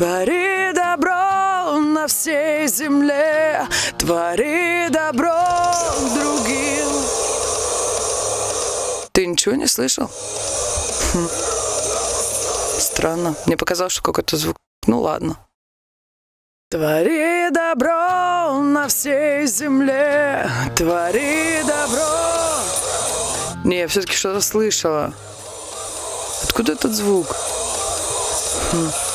Твори добро на всей земле, твори добро другим. Ты ничего не слышал? Хм. Странно. Мне показалось, что какой-то звук. Ну ладно. Твори добро на всей земле, твори добро. Не, я все-таки что-то слышала. Откуда этот звук? Хм.